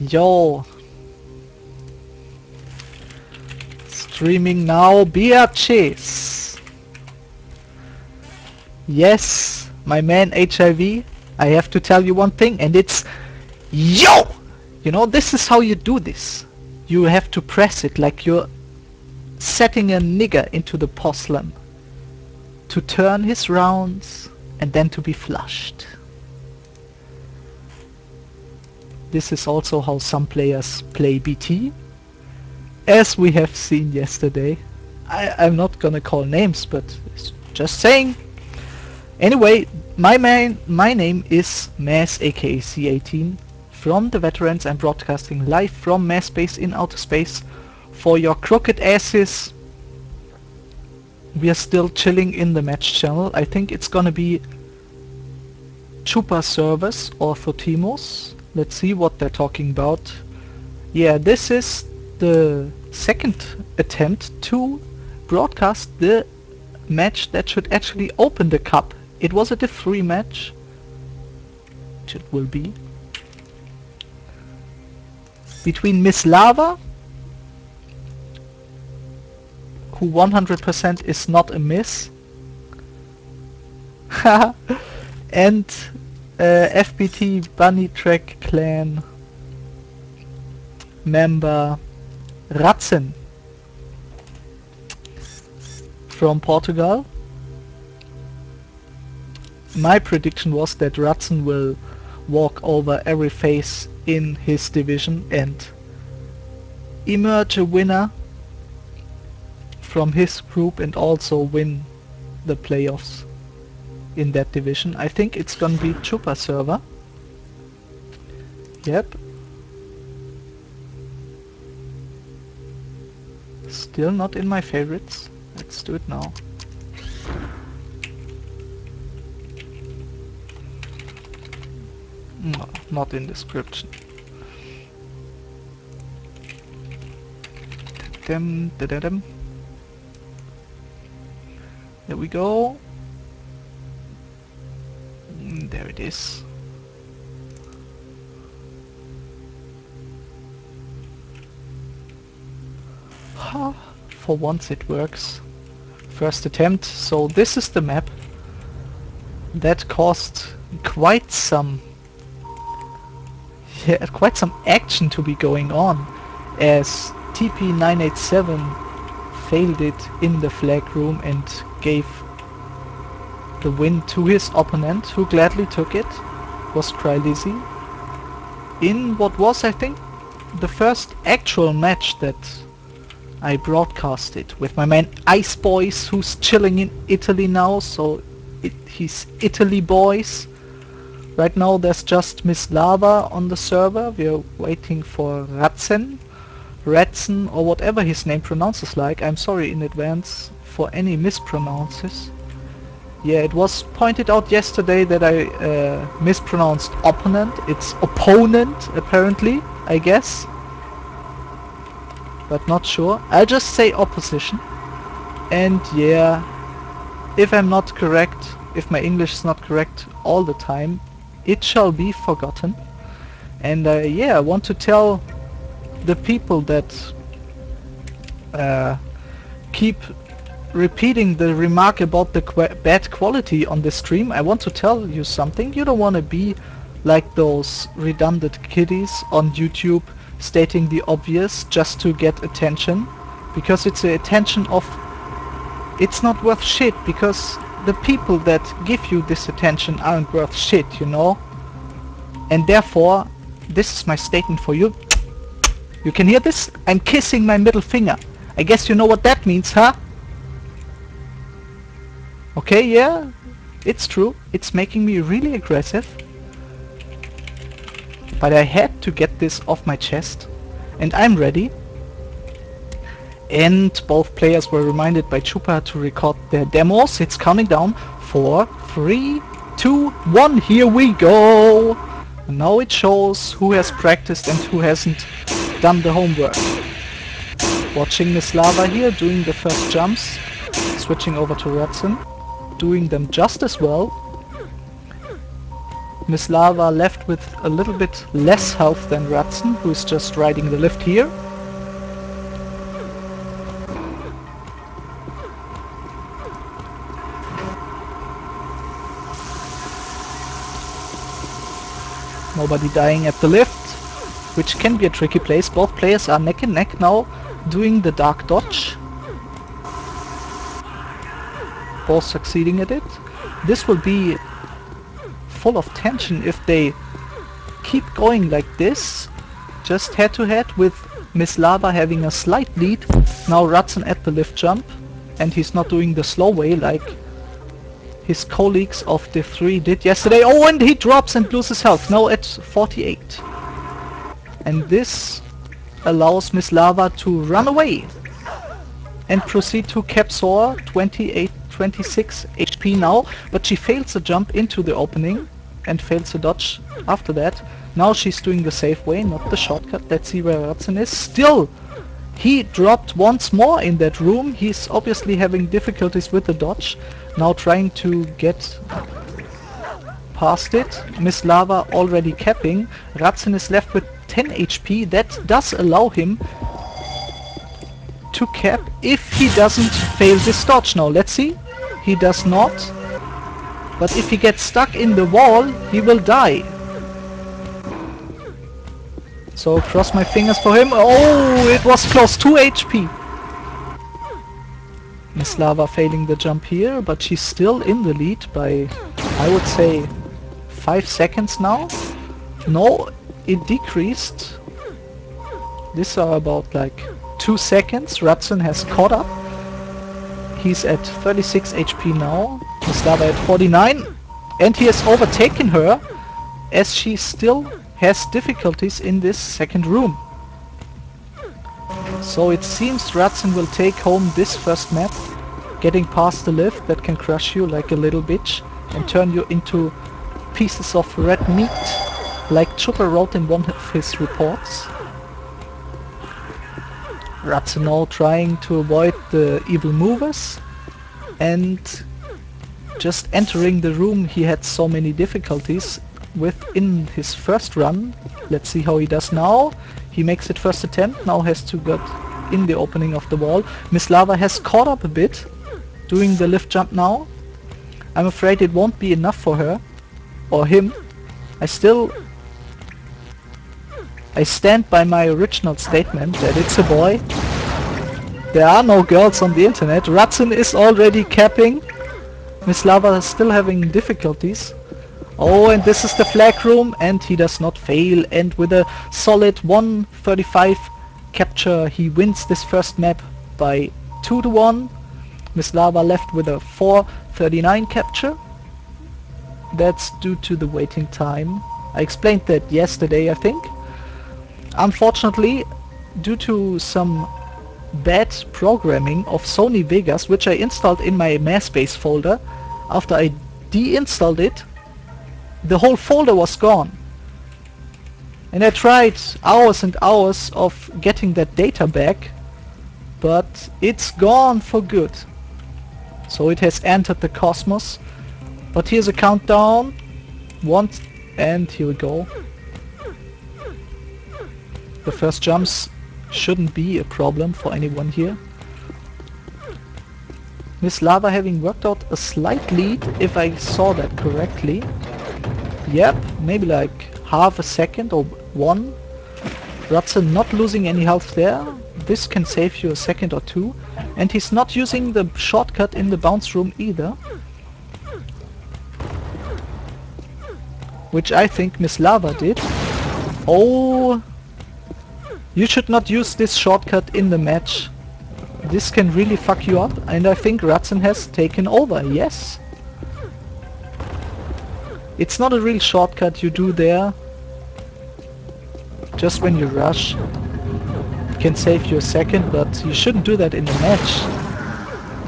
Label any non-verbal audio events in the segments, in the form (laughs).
Yo. Streaming now, Beatrice. Yes, my man HIV, I have to tell you one thing and it's YO! You know, this is how you do this. You have to press it like you're setting a nigger into the porcelain to turn his rounds and then to be flushed. This is also how some players play BT, as we have seen yesterday. I, I'm not gonna call names, but just saying. Anyway, my man, my name is MaZ aka C18. From the veterans, I'm broadcasting live from MaZ Base in outer space for your crooked asses. We are still chilling in the match channel. I think it's gonna be Chupa Service or Thotimos. Let's see what they're talking about. Yeah, this is the second attempt to broadcast the match that should actually open the cup. It was a div 3 match. Which it will be. Between Miss Lava, who 100% is not a miss, (laughs) and uh, FBT Bunny Track Clan member Radzen from Portugal. My prediction was that Radzen will walk over every face in his division and emerge a winner from his group and also win the playoffs in that division. I think it's gonna be Chupa server. Yep. Still not in my favorites. Let's do it now. No, not in description. There we go. There it is. Ha! For once it works. First attempt. So this is the map. That caused quite some (laughs) yeah, quite some action to be going on as TP987 failed it in the flag room and gave the win to his opponent, who gladly took it, was Crylizzy. In what was, I think, the first actual match that I broadcasted with my man Ice Boys, who's chilling in Italy now, so it, he's Italy Boys. Right now there's just Miss Lava on the server, we're waiting for Radzen, Radzen, or whatever his name pronounces like. I'm sorry in advance for any mispronounces. Yeah, it was pointed out yesterday that I uh, mispronounced opponent. It's opponent, apparently, I guess. But not sure. I'll just say opposition. And yeah, if I'm not correct, if my English is not correct all the time, it shall be forgotten. And uh, yeah, I want to tell the people that uh, keep repeating the remark about the qu bad quality on the stream, I want to tell you something. You don't want to be like those redundant kiddies on YouTube stating the obvious just to get attention. Because it's the attention of... It's not worth shit, because the people that give you this attention aren't worth shit, you know? And therefore, this is my statement for you. You can hear this? I'm kissing my middle finger. I guess you know what that means, huh? Okay, yeah, it's true. It's making me really aggressive. But I had to get this off my chest. And I'm ready. And both players were reminded by Chupa to record their demos. It's counting down. Four, three, two, one. Here we go. And now it shows who has practiced and who hasn't done the homework. Watching Miss Lava here doing the first jumps. Switching over to Radzen doing them just as well. Miss Lava left with a little bit less health than Radzen, who is just riding the lift here. Nobody dying at the lift, which can be a tricky place. Both players are neck and neck now, doing the dark dodge. Both succeeding at it. This will be full of tension if they keep going like this. Just head to head with Miss Lava having a slight lead. Now Radzen at the lift jump. And he's not doing the slow way like his colleagues of the three did yesterday. Oh, and he drops and loses health. Now at 48. And this allows Miss Lava to run away and proceed to Capsor 28 26 HP now but she fails to jump into the opening and fails to dodge after that now she's doing the safe way not the shortcut let's see where Radzen is still he dropped once more in that room he's obviously having difficulties with the dodge now trying to get past it. Miss Lava already capping. Radzen is left with 10 HP. That does allow him to cap if he doesn't fail this dodge now. Let's see. He does not. But if he gets stuck in the wall, he will die. So cross my fingers for him. Oh, it was close. 2 HP. Miss Lava failing the jump here, but she's still in the lead by, I would say, 5 seconds now. No, it decreased. These are about like 2 seconds. Radzen has caught up. He's at 36 HP now. Miss Lava at 49. And he has overtaken her as she still has difficulties in this second room. So it seems Radzen will take home this first map, getting past the lift that can crush you like a little bitch and turn you into pieces of red meat, like Chopper wrote in one of his reports. Radzen now trying to avoid the evil movers and just entering the room he had so many difficulties with in his first run. Let's see how he does now. He makes it first attempt, now has to get in the opening of the wall. Miss Lava has caught up a bit, doing the lift jump now. I'm afraid it won't be enough for her, or him. I still... I stand by my original statement that it's a boy. There are no girls on the internet. Radzen is already capping. Miss Lava is still having difficulties. Oh, and this is the flag room, and he does not fail. And with a solid 135 capture, he wins this first map by 2 to 1. Miss Lava left with a 439 capture. That's due to the waiting time. I explained that yesterday, I think. Unfortunately, due to some bad programming of Sony Vegas, which I installed in my MassBase folder, after I deinstalled it, the whole folder was gone. And I tried hours and hours of getting that data back, but it's gone for good. So it has entered the cosmos. But here's a countdown. One, and here we go. The first jumps shouldn't be a problem for anyone here. Miss Lava having worked out a slight lead, if I saw that correctly. Yep, maybe like half a second or one. Radzen not losing any health there. This can save you a second or two. And he's not using the shortcut in the bounce room either. Which I think Miss Lava did. Oh! You should not use this shortcut in the match. This can really fuck you up and I think Radzen has taken over, yes. It's not a real shortcut you do there. Just when you rush. It can save you a second, but you shouldn't do that in the match.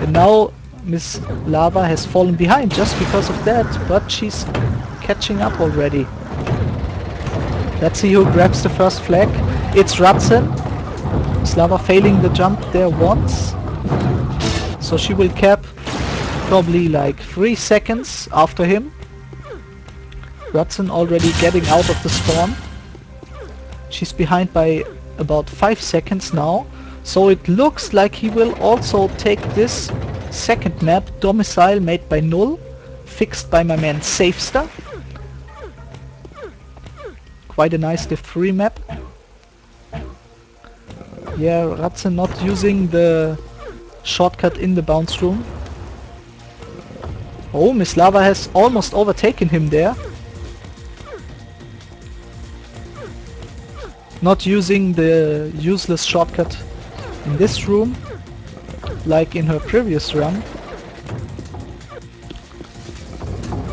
And now Miss Lava has fallen behind just because of that, but she's catching up already. Let's see who grabs the first flag. It's Radzen. Miss Lava failing the jump there once. So she will cap probably like 3 seconds after him. Radzen already getting out of the spawn. She's behind by about 5 seconds now. So it looks like he will also take this second map, Domicile made by Null, fixed by my man Safester. Quite a nice Div 3 map. Yeah, Radzen not using the shortcut in the bounce room. Oh, Miss Lava has almost overtaken him there. Not using the useless shortcut in this room, like in her previous run.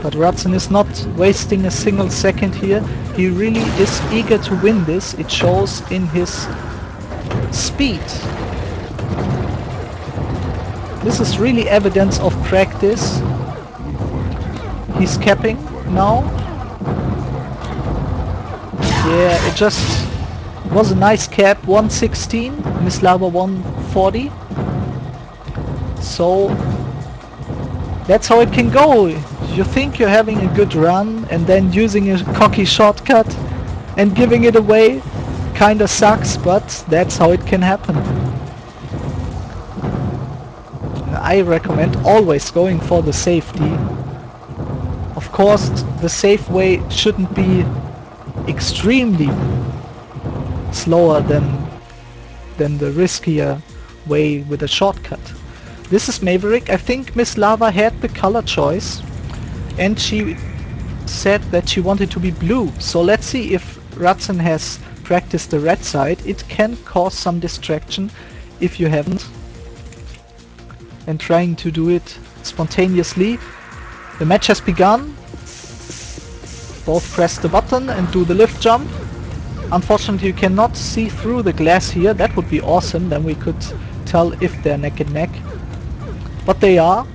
But Radzen is not wasting a single second here. He really is eager to win this. It shows in his speed. This is really evidence of practice. He's capping now. Yeah, it just was a nice cap. 116, Miss Lava 140. So that's how it can go. You think you're having a good run and then using a cocky shortcut and giving it away kinda sucks, but that's how it can happen. I recommend always going for the safety. Of course, the safe way shouldn't be extremely slower than than the riskier way with a shortcut. This is Maverick. I think Miss Lava had the color choice and she said that she wanted to be blue. So let's see if Radzen has practiced the red side. It can cause some distraction if you haven't. And trying to do it spontaneously. The match has begun. Both press the button and do the lift jump. Unfortunately you cannot see through the glass here. That would be awesome. Then we could tell if they're neck and neck. But they are.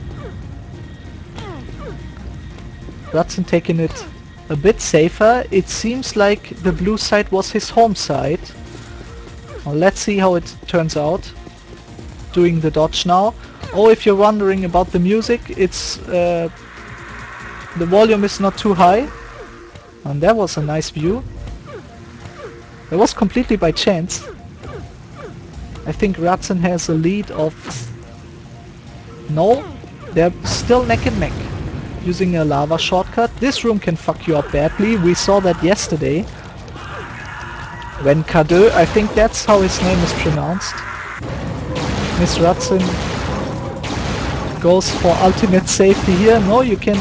Radzen taking it a bit safer. It seems like the blue side was his home side. Well, let's see how it turns out. Doing the dodge now. Oh, if you're wondering about the music, it's uh, the volume is not too high. And that was a nice view. It was completely by chance. I think Radzen has a lead of... No, they're still neck and neck using a lava shortcut. This room can fuck you up badly. We saw that yesterday. When Kade, I think that's how his name is pronounced. Miss Radzen goes for ultimate safety here. No, you can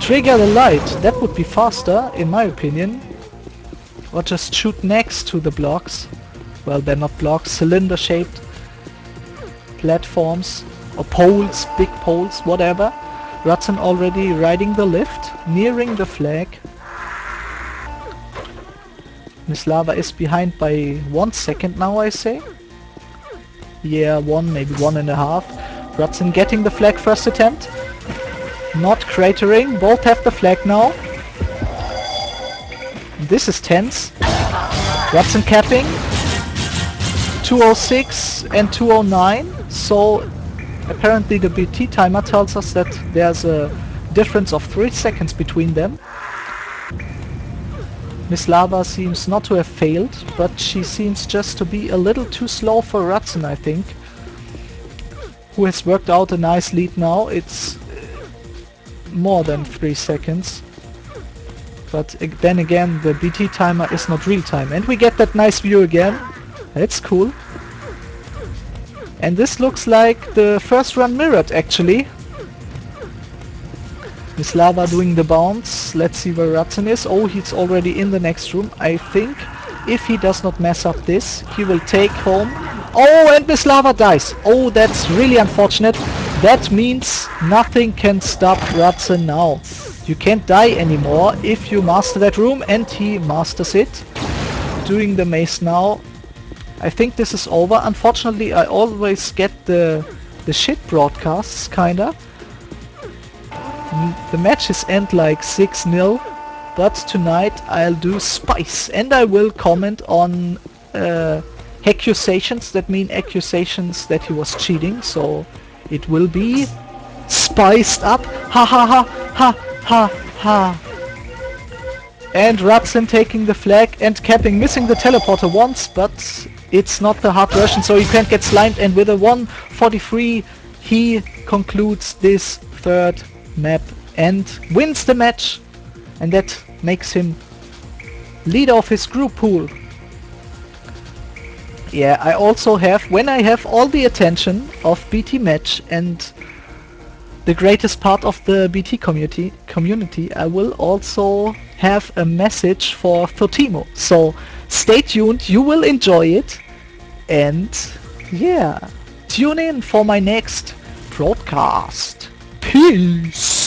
trigger the light. That would be faster, in my opinion. Or just shoot next to the blocks. Well, they're not blocks, cylinder-shaped platforms or poles, big poles, whatever. Radzen already riding the lift, nearing the flag. Miss Lava is behind by one second now, I say. Yeah, one, maybe one and a half. Radzen getting the flag first attempt. Not cratering, both have the flag now. This is tense. Radzen capping. 206 and 209, so Apparently the BT timer tells us that there's a difference of 3 seconds between them. Miss Lava seems not to have failed, but she seems just to be a little too slow for Radzen, I think. Who has worked out a nice lead now. It's uh, more than 3 seconds. But then again, the BT timer is not real time. And we get that nice view again. That's cool. And this looks like the first run mirrored actually. Miss Lava doing the bounce. Let's see where Radzen is. Oh, he's already in the next room. I think if he does not mess up this, he will take home. Oh, and Miss Lava dies. Oh, that's really unfortunate. That means nothing can stop Radzen now. You can't die anymore if you master that room, and he masters it. Doing the maze now. I think this is over. Unfortunately, I always get the the shit broadcasts, kinda. The matches end like 6-0, but tonight I'll do Spice, and I will comment on uh, accusations that mean accusations that he was cheating, so it will be spiced up. Ha ha ha ha ha ha. and Radzen taking the flag and capping, missing the teleporter once, but it's not the hard version, so you can't get slimed. And with a 143, he concludes this third map and wins the match. And that makes him leader of his group pool. Yeah, I also have, when I have all the attention of BT Match and the greatest part of the BT community, community, I will also have a message for Thotimo. So stay tuned, you will enjoy it. And yeah, tune in for my next broadcast. Peace!